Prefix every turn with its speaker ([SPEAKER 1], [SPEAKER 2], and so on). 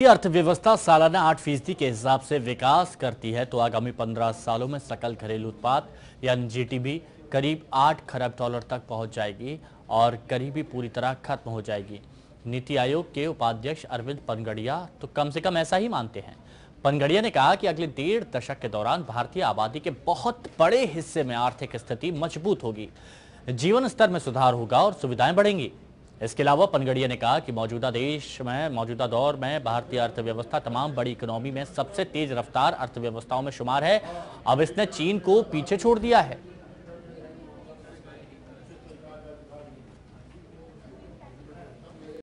[SPEAKER 1] अर्थव्यवस्था सालाना आठ फ़ीसदी के हिसाब से विकास करती है तो आगामी पंद्रह सालों में सकल घरेलू उत्पाद यानी जीटीबी करीब आठ खरब डॉलर तक पहुँच जाएगी और गरीबी पूरी तरह खत्म हो जाएगी। नीति आयोग के उपाध्यक्ष अरविंद पनगड़िया तो कम से कम ऐसा ही मानते हैं। पनगड़िया ने कहा कि अगले डेढ़ दशक के दौरान भारतीय आबादी के बहुत बड़े हिस्से में आर्थिक स्थिति मज़बूत होगी, जीवन स्तर में सुधार होगा और सुविधाएँ बढ़ेंगी। इसके अलावा पनगड़िया ने कहा कि मौजूदा देश में, मौजूदा दौर में भारतीय अर्थव्यवस्था तमाम बड़ी इकोनॉमी में सबसे तेज रफ्तार अर्थव्यवस्थाओं में शुमार है। अब इसने चीन को पीछे छोड़ दिया है।